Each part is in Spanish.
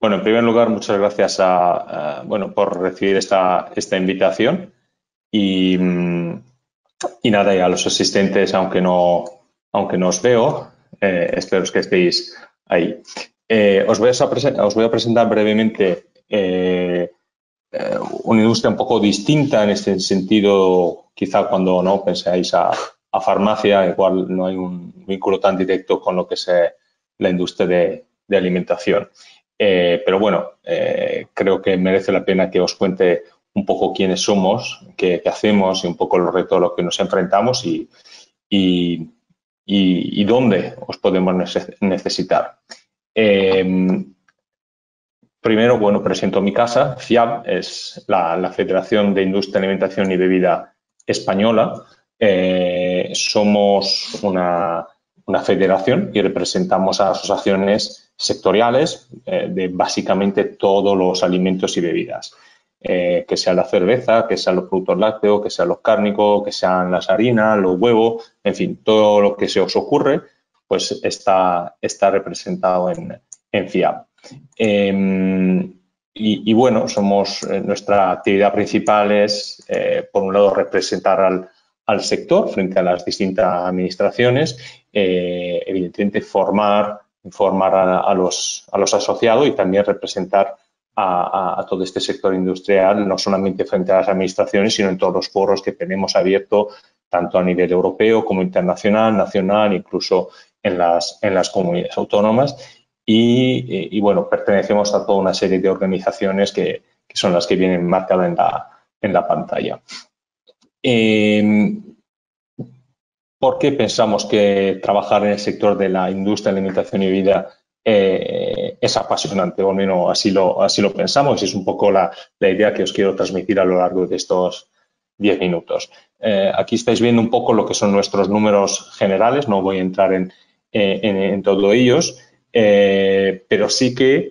Bueno, en primer lugar, muchas gracias a, bueno, por recibir esta, esta invitación y, y, nada, y a los asistentes, aunque no, aunque no os veo, eh, espero que estéis ahí. Eh, os, voy a, os, voy a, presentar brevemente eh, una industria un poco distinta en este sentido, quizá cuando no pensáis a, a farmacia, igual no hay un vínculo tan directo con lo que es la industria de, de alimentación. Eh, pero bueno, eh, creo que merece la pena que os cuente un poco quiénes somos, qué, hacemos y un poco los retos a los que nos enfrentamos y, dónde os podemos necesitar. Em, primero, bueno, presento mi casa. FIAB es la, Federación de Industria, Alimentación y Bebida Española. Eh, somos una, una federación y representamos a asociaciones sectoriales eh, de básicamente todos los alimentos y bebidas. Eh, que sea la cerveza, que sean los productos lácteos, que sean los cárnicos, que sean las harinas, los huevos, en fin, todo lo que se os ocurre, pues está, está representado en, en FIAB. Em, y, bueno, somos, eh, nuestra actividad principal es, por un lado, representar al, al, sector frente a las distintas administraciones, evidentemente formar informar a, los, a los asociados y también representar a, todo este sector industrial, no solamente frente a las administraciones, sino en todos los foros que tenemos abierto, tanto a nivel europeo como internacional, nacional, incluso en las, comunidades autónomas. Y, bueno, pertenecemos a toda una serie de organizaciones que, son las que vienen marcadas en la, en la pantalla. Eh, ¿Por qué pensamos que trabajar en el sector de la industria alimentación y vida eh, es apasionante, o al menos así lo, así lo pensamos y es un poco la, idea que os quiero transmitir a lo largo de estos 10 minutos. Eh, aquí estáis viendo un poco lo que son nuestros números generales, no voy a entrar en, en, todos ellos, eh, pero sí que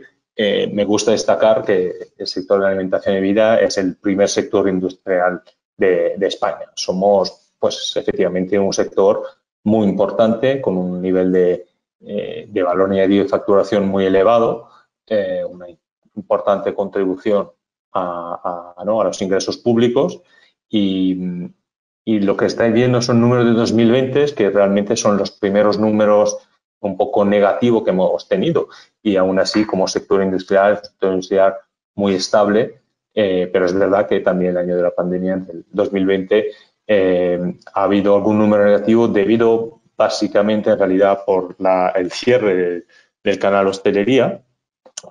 me gusta destacar que el sector de la alimentación y vida es el primer sector industrial de, de España. Somos pues efectivamente un sector muy importante con un nivel de, eh, de valor añadido y facturación muy elevado, eh, una importante contribución a, a, los ingresos públicos. Y, y, lo que estáis viendo son números de 2020 que realmente son los primeros números un poco negativos que hemos tenido y aún así como sector industrial, sector industrial muy estable, eh, pero es verdad que también el año de la pandemia, el 2020, eh, ha habido algún número negativo debido básicamente en realidad por el cierre del, canal hostelería,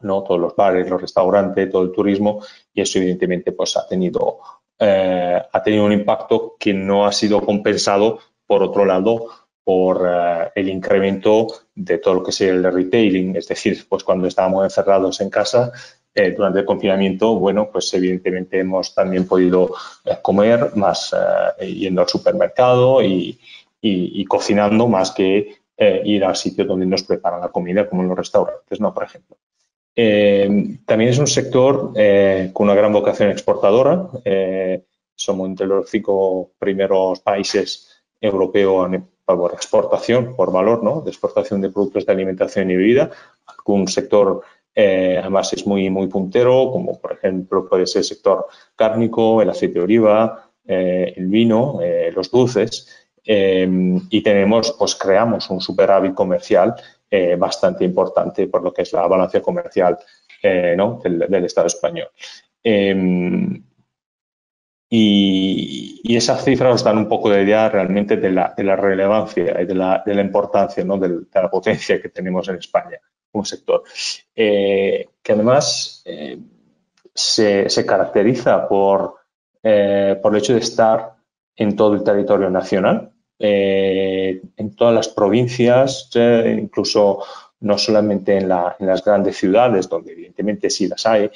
¿no? todos los bares, los restaurantes, todo el turismo y eso evidentemente pues ha tenido, eh, ha tenido un impacto que no ha sido compensado por otro lado por eh, el incremento de todo lo que es el retailing, es decir, pues cuando estábamos encerrados en casa, eh, durante el confinamiento, bueno, pues evidentemente hemos también podido eh, comer más eh, yendo al supermercado y, cocinando más que ir al sitio donde nos preparan la comida, como en los restaurantes, ¿no? Por ejemplo. también es un sector con una gran vocación exportadora. somos entre los cinco primeros países europeos por exportación, por valor, ¿no? De exportación de productos de alimentación y bebida. Algún sector eh, además es muy, muy puntero, como por ejemplo puede ser el sector cárnico, el aceite de oliva, eh, el vino, eh, los dulces. y tenemos, pues creamos un superávit comercial bastante importante por lo que es la balanza comercial del, Estado español. Y, y, esas cifras nos dan un poco de idea realmente de la, relevancia y de la, importancia, de, la potencia que tenemos en España un sector, eh, que además eh, se, caracteriza por, eh, por el hecho de estar en todo el territorio nacional, en todas las provincias, incluso no solamente en, las grandes ciudades, donde evidentemente sí las hay,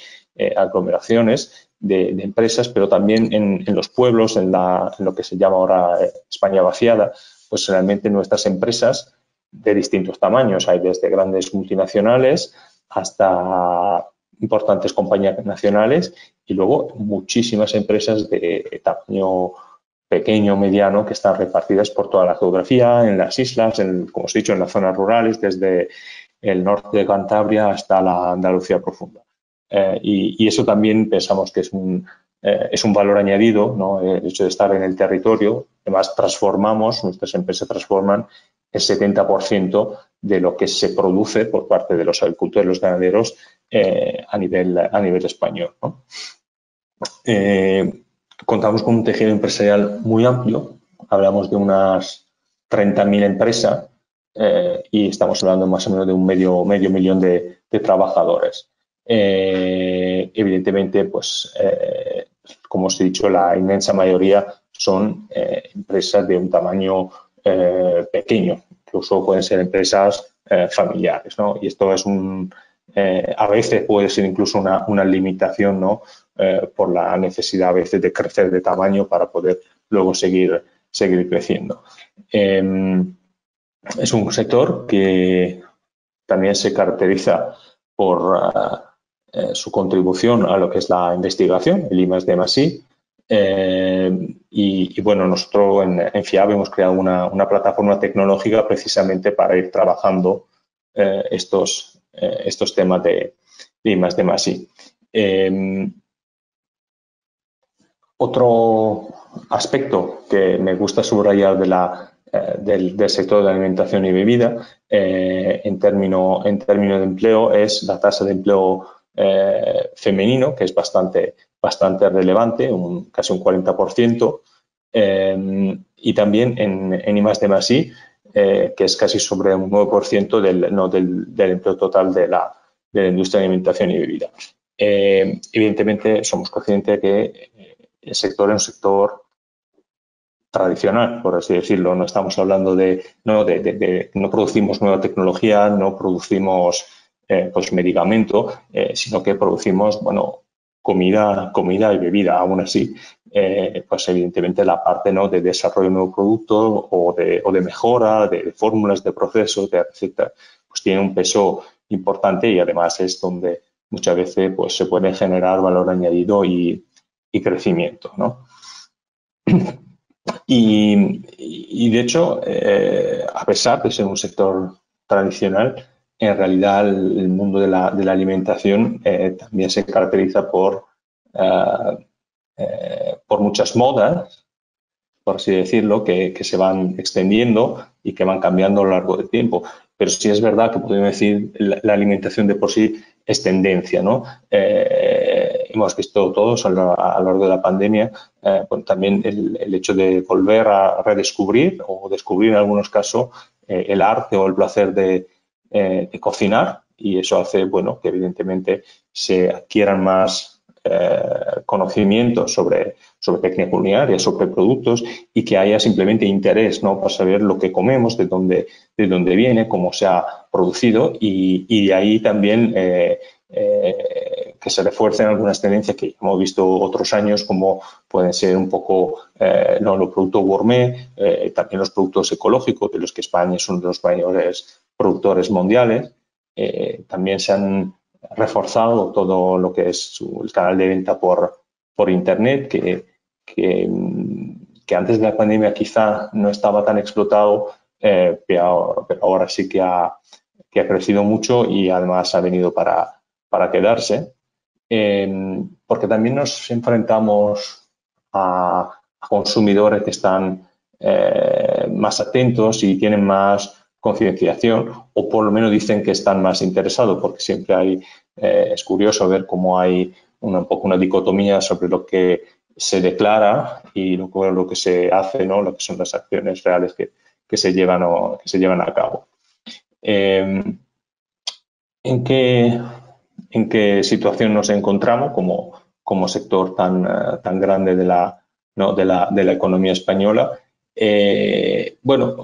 aglomeraciones de, empresas, pero también en, los pueblos, en, en, lo que se llama ahora España vaciada, pues realmente nuestras empresas de distintos tamaños. Hay desde grandes multinacionales hasta importantes compañías nacionales y luego muchísimas empresas de tamaño pequeño, mediano, que están repartidas por toda la geografía, en las islas, en, como os he dicho, en las zonas rurales, desde el norte de Cantabria hasta la Andalucía profunda. y, y, eso también pensamos que es un, es un valor añadido, ¿no? el hecho de estar en el territorio. Además, transformamos, nuestras empresas transforman el 70% de lo que se produce por parte de los agricultores los ganaderos eh, a, nivel, a nivel español. Eh, contamos con un tejido empresarial muy amplio, hablamos de unas 30.000 empresas eh, y estamos hablando más o menos de un medio, medio millón de, trabajadores. evidentemente, pues, como os he dicho, la inmensa mayoría son empresas de un tamaño pequeño, incluso pueden ser empresas eh, familiares, ¿no? Y esto es un, eh, a veces puede ser incluso una, una limitación, ¿no? Eh, por la necesidad a veces de crecer de tamaño para poder luego seguir, seguir creciendo. Em, es un sector que también se caracteriza por su contribución a lo que es la investigación, el I+, D+, I, eh, y, bueno, nosotros en, en FIAB hemos creado una, plataforma tecnológica precisamente para ir trabajando eh, estos, eh, estos temas de, de más de más otro aspecto que me gusta subrayar del, sector de alimentación y bebida en términos en término de empleo es la tasa de empleo femenino, que es bastante bastante relevante, casi un 40%, eh, y también en, en I más I, eh, que es casi sobre un 9% del, no, del, del, empleo total de la, de la, industria de alimentación y bebida. Eh, evidentemente, somos conscientes de que el sector es un sector tradicional, por así decirlo. No estamos hablando de no, de, de, de no producimos nueva tecnología, no producimos eh, pues medicamento, eh, sino que producimos, bueno, comida, comida y bebida. Aún así, eh, pues evidentemente la parte ¿no? de desarrollo de nuevo producto o de, o de mejora, de, fórmulas de procesos, de receta, pues tiene un peso importante y además es donde muchas veces pues, se puede generar valor añadido y, y crecimiento. ¿no? Y, de hecho, eh, a pesar de ser un sector tradicional, en realidad el, mundo de la, de la alimentación eh, también se caracteriza por, eh, eh, por muchas modas, por así decirlo, que, que, se van extendiendo y que van cambiando a lo largo del tiempo. Pero sí es verdad que podemos decir la, la alimentación de por sí es tendencia, ¿no? hemos visto todos a lo, a lo, largo de la pandemia, bueno, también el, el, hecho de volver a redescubrir o descubrir en algunos casos el arte o el placer de, eh, de cocinar y eso hace, bueno, que evidentemente se adquieran más eh, conocimientos sobre, sobre técnica culinaria, sobre productos y que haya simplemente interés, ¿no? Para saber lo que comemos, de dónde, de dónde viene, cómo se ha producido y, y de ahí también eh, que se refuercen algunas tendencias que hemos visto otros años, como pueden ser un poco eh, no, los productos gourmet, eh, también los productos ecológicos, de los que España es uno de los mayores productores mundiales. Eh, también se han reforzado todo lo que es el canal de venta por, por Internet, que, que, antes de la pandemia quizá no estaba tan explotado, pero, pero, ahora sí que ha, que ha crecido mucho y además ha venido para, para quedarse, porque también nos enfrentamos a, consumidores que están eh, más atentos y tienen más concienciación o por lo menos dicen que están más interesados porque siempre hay, eh, es curioso ver cómo hay una, un poco una dicotomía sobre lo que se declara y lo, lo que se hace, ¿no? lo que son las acciones reales que, que se, llevan que se llevan a cabo. Eh, ¿En qué en qué situación nos encontramos como, como sector tan, uh, tan grande de la, ¿no? de, la, de la economía española. Eh, bueno,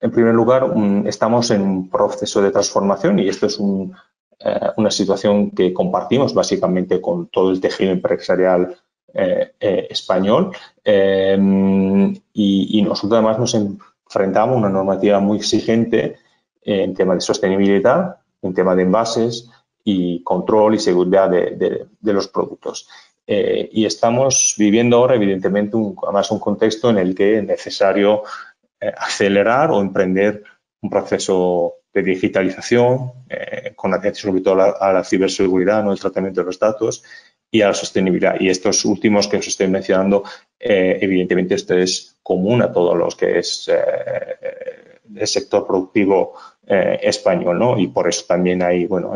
en primer lugar, um, estamos en un proceso de transformación y esto es un, uh, una situación que compartimos básicamente con todo el tejido empresarial eh, eh, español y, y, nosotros además nos enfrentamos a una normativa muy exigente en tema de sostenibilidad, en tema de envases, y control y seguridad de, de, de los productos. Eh, y estamos viviendo ahora, evidentemente, un, además un contexto en el que es necesario eh, acelerar o emprender un proceso de digitalización, con atención sobre todo a la, ciberseguridad, ¿no? el tratamiento de los datos y a la sostenibilidad. Y estos últimos que os estoy mencionando, evidentemente esto es común a todos los que es el sector productivo español, ¿no? Y por eso también hay, bueno,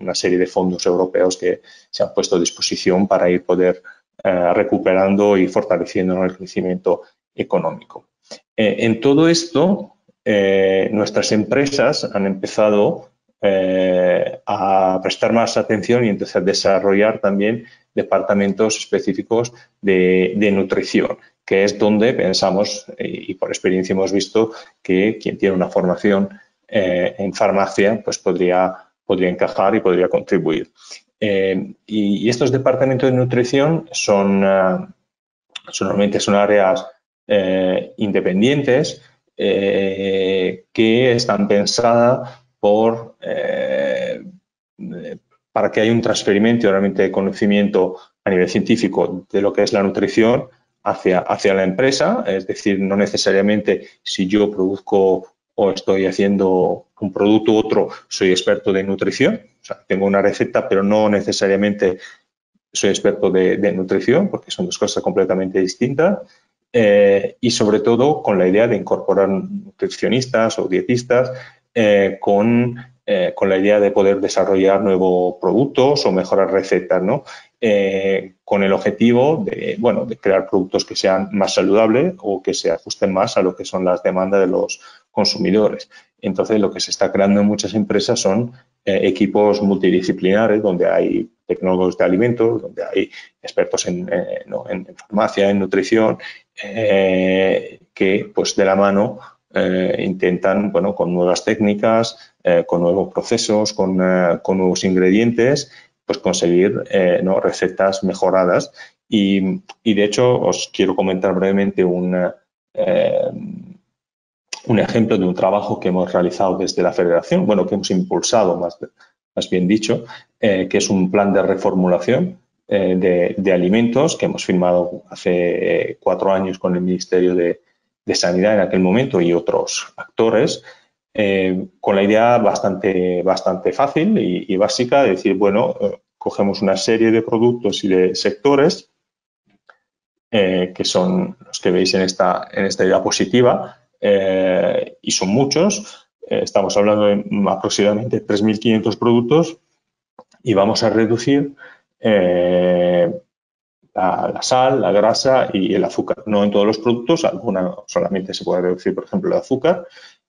una serie de fondos europeos que se han puesto a disposición para ir poder eh, recuperando y fortaleciendo el crecimiento económico. Eh, en todo esto, eh, nuestras empresas han empezado a prestar más atención y entonces a desarrollar también departamentos específicos de, nutrición, que es donde pensamos, y por experiencia hemos visto, que quien tiene una formación en farmacia pues podría, podría encajar y podría contribuir. Eh, y, estos departamentos de nutrición son, uh, normalmente son áreas eh, independientes que están pensadas por, para que haya un transferimiento realmente de conocimiento a nivel científico de lo que es la nutrición hacia, hacia la empresa, es decir, no necesariamente si yo produzco o estoy haciendo un producto u otro, soy experto de nutrición. O sea, tengo una receta, pero no necesariamente soy experto de, nutrición, porque son dos cosas completamente distintas. Eh, y sobre todo con la idea de incorporar nutricionistas o dietistas eh, con, eh, con, la idea de poder desarrollar nuevos productos o mejorar recetas, ¿no? con el objetivo bueno, de crear productos que sean más saludables o que se ajusten más a lo que son las demandas de los consumidores. Entonces, lo que se está creando en muchas empresas son eh, equipos multidisciplinares donde hay tecnólogos de alimentos, donde hay expertos en, eh, farmacia, en nutrición, eh, que pues de la mano intentan, bueno, con nuevas técnicas, con nuevos procesos, con, nuevos ingredientes, pues conseguir ¿no? recetas mejoradas. Y, y, de hecho, os quiero comentar brevemente una un ejemplo de un trabajo que hemos realizado desde la federación, bueno, que hemos impulsado más, más bien dicho, eh, que es un plan de reformulación eh, de, alimentos que hemos firmado hace eh, cuatro años con el Ministerio de, Sanidad en aquel momento y otros actores, con la idea bastante, bastante fácil y, básica de decir, bueno, cogemos una serie de productos y de sectores que son los que veis en esta, en esta idea positiva, eh, y son muchos. Eh, estamos hablando de aproximadamente 3.500 productos y vamos a reducir eh, la, sal, la grasa y el azúcar. No en todos los productos, alguna solamente se puede reducir, por ejemplo, el azúcar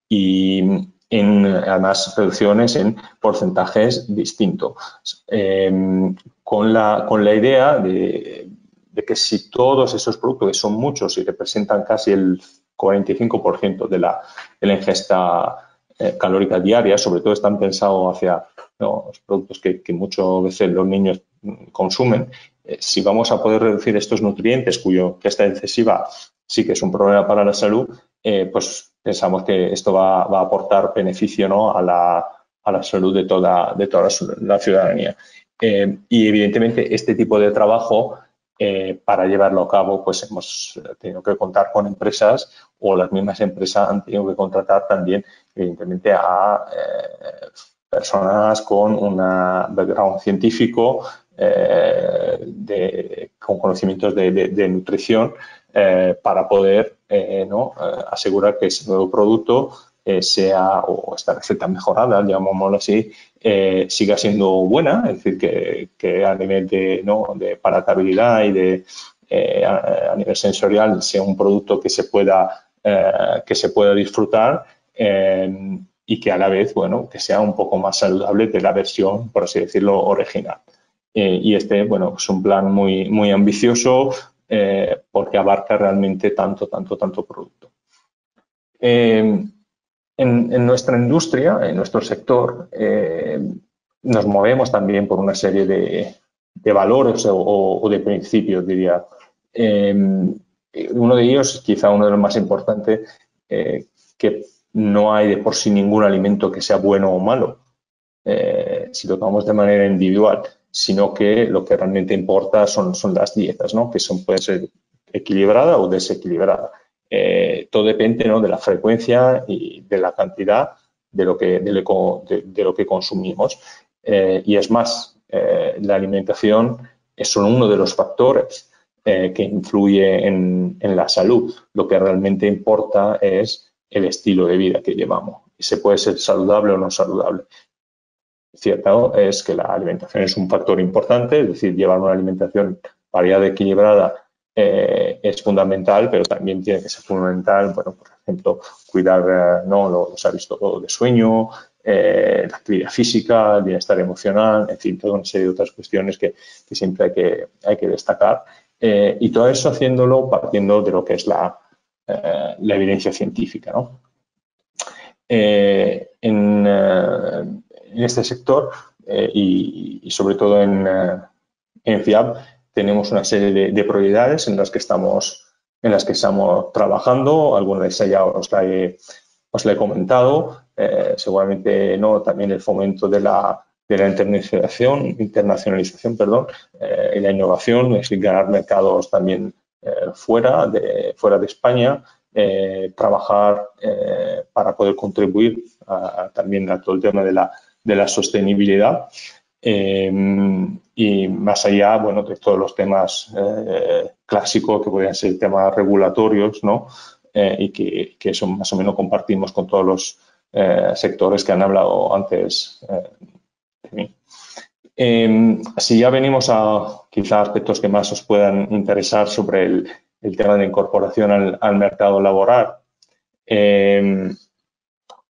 y en, además reducciones en porcentajes distintos. con, la, con la idea de, de que si todos esos productos, que son muchos y representan casi el 45% de la, de ingesta eh, calórica diaria, sobre todo están pensados hacia los productos que, muchas veces los niños consumen. Eh, si vamos a poder reducir estos nutrientes, cuyo ingesta excesiva sí que es un problema para la salud, eh, pues pensamos que esto va, a aportar beneficio ¿no? a, la, a, la, salud de toda, de toda la ciudadanía. y evidentemente este tipo de trabajo eh, para llevarlo a cabo, pues hemos tenido que contar con empresas o las mismas empresas han tenido que contratar también, evidentemente, a eh, personas con un background científico, eh, con conocimientos de, nutrición, para poder asegurar que ese nuevo producto sea, o esta receta mejorada, llamémoslo así, eh, siga siendo buena, es decir, que, a nivel de, ¿no? de palatabilidad y de eh, a, nivel sensorial sea un producto que se pueda, eh, que se pueda disfrutar y que a la vez, bueno, que sea un poco más saludable de la versión, por así decirlo, original. y este, bueno, es un plan muy, muy ambicioso porque abarca realmente tanto, tanto, tanto producto. En, nuestra industria, en nuestro sector, eh, nos movemos también por una serie de, valores o, de principios, diría. Em, uno de ellos, quizá uno de los más importantes, eh, que no hay de por sí ningún alimento que sea bueno o malo, eh, si lo tomamos de manera individual, sino que lo que realmente importa son, las dietas, ¿no? que pueden ser equilibradas o desequilibradas. Eh, todo depende de la frecuencia y de la cantidad de lo que, de lo que consumimos. y es más, la alimentación es uno de los factores que influye en, en la salud. Lo que realmente importa es el estilo de vida que llevamos. Y se puede ser saludable o no saludable. Cierto es que la alimentación es un factor importante, es decir, llevar una alimentación variada, equilibrada, eh, es fundamental, pero también tiene que ser fundamental, bueno, por ejemplo, cuidar eh, ¿no? los hábitos de sueño, eh, la actividad física, el bienestar emocional, en fin, toda una serie de otras cuestiones que, siempre hay que, destacar. y todo eso haciéndolo partiendo de lo que es la, evidencia científica. ¿no? En, en, este sector y, sobre todo en, en, FIAB tenemos una serie de, prioridades en las que estamos en las que estamos trabajando. Algunas de esas ya os la he, os he comentado. seguramente no también el fomento de la, de la internacionalización, internacionalización perdón, y la innovación, es ganar mercados también eh, fuera, de, fuera de España, eh, trabajar eh, para poder contribuir también a todo el tema de la, de la sostenibilidad. Y más allá, bueno, de todos los temas clásicos que podrían ser temas regulatorios, ¿no? y que, que, eso más o menos compartimos con todos los sectores que han hablado antes de mí. Eh, si ya venimos a quizá aspectos que más os puedan interesar sobre el, tema de incorporación al, mercado laboral, em,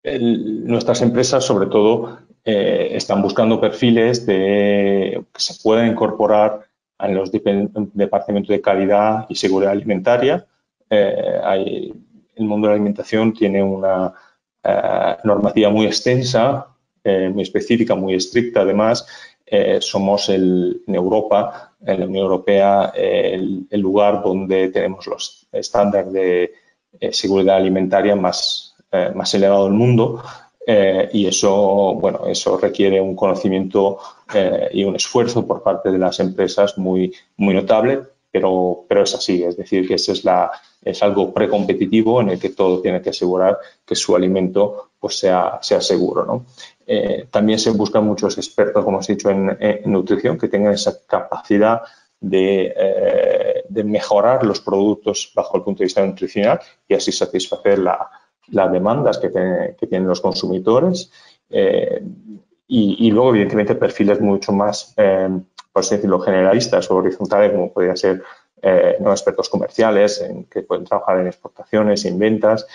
nuestras empresas sobre todo eh, están buscando perfiles que se puedan incorporar en los departamentos de calidad y seguridad alimentaria. Eh, el mundo de la alimentación tiene una eh, normativa muy extensa, muy específica, muy estricta además, somos el, en Europa, en la Unión Europea, el, lugar donde tenemos los estándares de seguridad alimentaria más, más elevado del mundo. Y eso, bueno, eso requiere un conocimiento y un esfuerzo por parte de las empresas muy, muy notable, pero, pero es así, es decir, que ese es, la, es algo precompetitivo en el que todo tiene que asegurar que su alimento pues, sea, sea seguro. ¿no? Eh, también se buscan muchos expertos, como he dicho, en, nutrición que tengan esa capacidad eh, de, mejorar los productos bajo el punto de vista nutricional y así satisfacer las demandas que, tienen los consumidores. Eh, y, luego, evidentemente, perfiles mucho más, por así decirlo, generalistas o horizontales, como podría ser no expertos comerciales, que pueden trabajar en exportaciones, en ventas,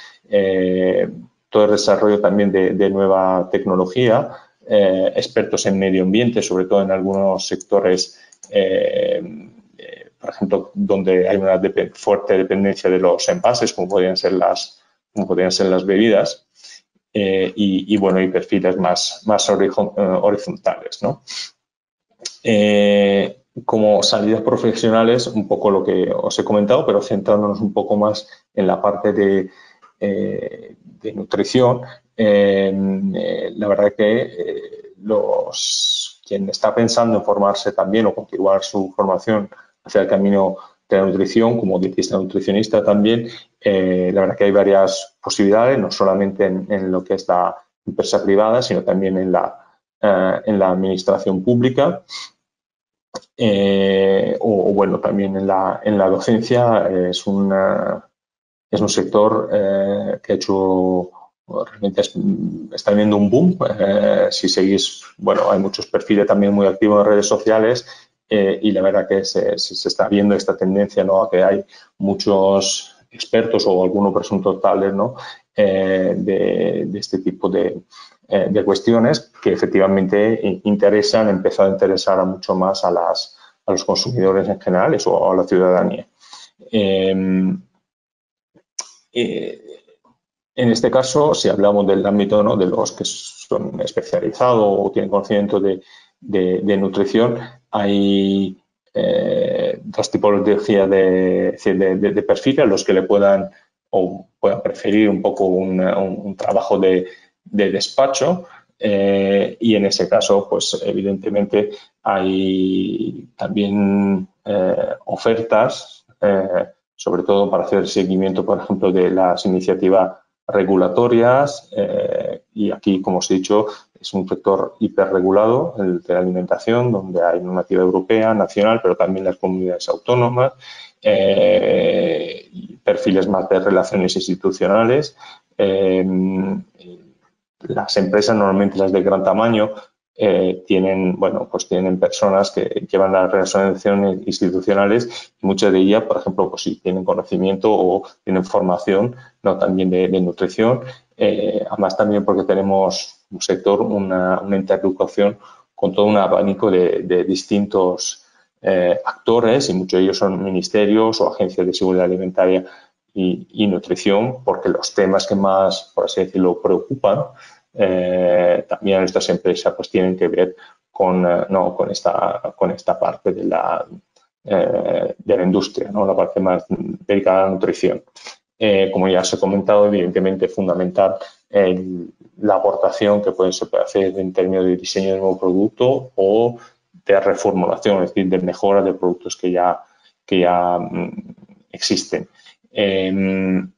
todo el desarrollo también de, nueva tecnología, eh, expertos en medio ambiente, sobre todo en algunos sectores, eh, eh, por ejemplo, donde hay una fuerte dependencia de los envases, como podrían ser las, como podrían ser las bebidas, y, bueno, y perfiles más, más horizontales, ¿no? como salidas profesionales, un poco lo que os he comentado, pero centrándonos un poco más en la parte de, de nutrición, eh, la verdad que eh, los, quien está pensando en formarse también o continuar su formación hacia el camino de nutrición, como dietista nutricionista también, eh, la verdad que hay varias posibilidades, no solamente en, lo que es la empresa privada, sino también en la, en la administración pública. o, bueno, también en la, en la docencia es una, es un sector eh, que ha hecho, realmente está viendo un boom. Eh, si seguís, bueno, hay muchos perfiles también muy activos en redes sociales eh, y la verdad que se, está viendo esta tendencia, ¿no? A que hay muchos expertos o algunos presuntos tales, ¿no? De, este tipo de, de, cuestiones que efectivamente interesan, empezado a interesar a mucho más a, las, a los consumidores en general o a la ciudadanía. Eh, en este caso, si hablamos del ámbito de los que son especializados o tienen conocimiento de, nutrición, hay eh, dos tipologías de, de, a los que le puedan o puedan preferir un poco un, trabajo de, despacho. Eh, y en ese caso, pues evidentemente hay también ofertas sobre todo para hacer seguimiento, por ejemplo, de las iniciativas regulatorias, eh, y aquí, como os he dicho, es un sector hiperregulado, el de la alimentación, donde hay normativa europea, nacional, pero también las comunidades autónomas, eh, perfiles más de relaciones institucionales. Eh, las empresas, normalmente las de gran tamaño, eh, tienen, bueno, pues tienen personas que llevan las relaciones institucionales y muchas de ellas, por ejemplo, pues si tienen conocimiento o tienen formación, no también de, nutrición, además también porque tenemos un sector, una, una interlocución con todo un abanico de, distintos eh, actores y muchos de ellos son ministerios o agencias de seguridad alimentaria y, y nutrición, porque los temas que más, por así decirlo, preocupan eh, también estas empresas pues tienen que ver con, eh, no, con, esta, con esta parte de la, eh, de la industria, ¿no? la parte más dedicada a la nutrición. Como ya os he comentado, evidentemente fundamental la aportación que puede, se puede hacer en términos de diseño de nuevo producto o de reformulación, es decir, de mejora de productos que ya, que ya mm, existen. Em,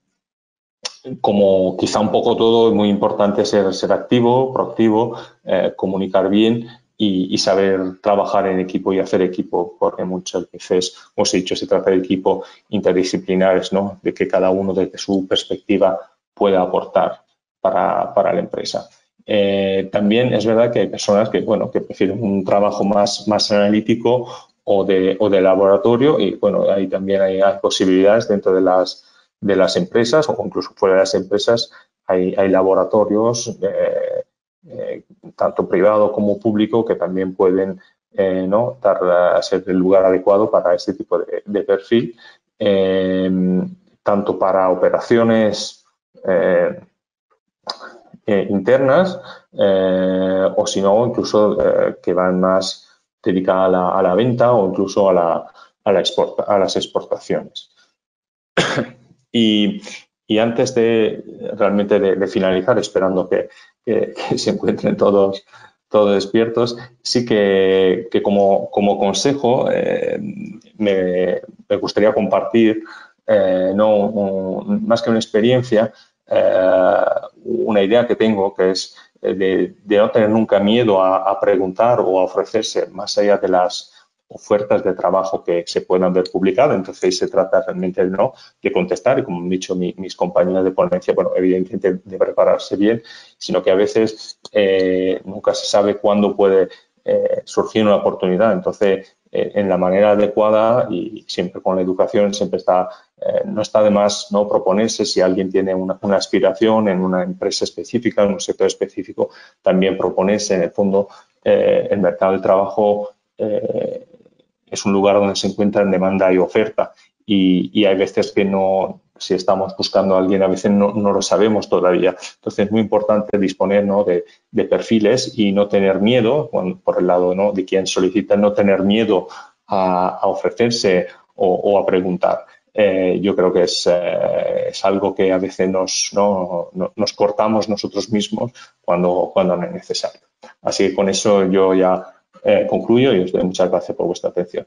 como quizá un poco todo, es muy importante ser, ser activo, proactivo, eh, comunicar bien y, saber trabajar en equipo y hacer equipo, porque muchas veces, como os he dicho, se trata de equipos interdisciplinares, ¿no? de que cada uno desde su perspectiva pueda aportar para, para la empresa. Eh, también es verdad que hay personas que, bueno, que prefieren un trabajo más, más analítico o de, o de laboratorio y bueno, ahí también hay posibilidades dentro de las de las empresas o incluso fuera de las empresas hay, laboratorios, eh, eh, tanto privado como público, que también pueden eh, ¿no? dar, ser el lugar adecuado para este tipo de, perfil, tanto para operaciones internas o si no, incluso que van más dedicadas a la, a venta o incluso a, la, a, la a las exportaciones. Y, antes de realmente de, finalizar, esperando que, se encuentren todos, todos despiertos, sí que, como, consejo eh, me, gustaría compartir, eh, no más que una experiencia, eh, una idea que tengo que es de, no tener nunca miedo a, preguntar o a ofrecerse más allá de las ofertas de trabajo que se puedan ver publicadas. Entonces, se trata realmente ¿no? de contestar y, como han dicho mis compañeros de ponencia, bueno, evidentemente de prepararse bien, sino que a veces eh, nunca se sabe cuándo puede eh, surgir una oportunidad. Entonces, eh, en la manera adecuada y siempre con la educación, siempre está, no está de más ¿no? proponerse si alguien tiene una, aspiración en una empresa específica, en un sector específico, también proponerse en el fondo el mercado del trabajo es un lugar donde se encuentran demanda y oferta y, hay veces que no, si estamos buscando a alguien, a veces no, lo sabemos todavía. Entonces es muy importante disponer de, perfiles y no tener miedo, por el lado ¿no? de quien solicita, no tener miedo a, ofrecerse o, a preguntar. Eh, yo creo que es, eh, es, algo que a veces nos, no, nos cortamos nosotros mismos cuando, cuando no es necesario. Así que con eso yo ya eh, concluyo y os doy muchas gracias por vuestra atención.